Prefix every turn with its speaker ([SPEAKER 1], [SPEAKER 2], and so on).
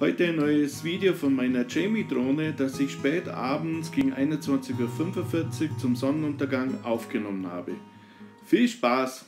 [SPEAKER 1] Heute ein neues Video von meiner Jamie-Drohne, das ich spät abends gegen 21.45 Uhr zum Sonnenuntergang aufgenommen habe. Viel Spaß!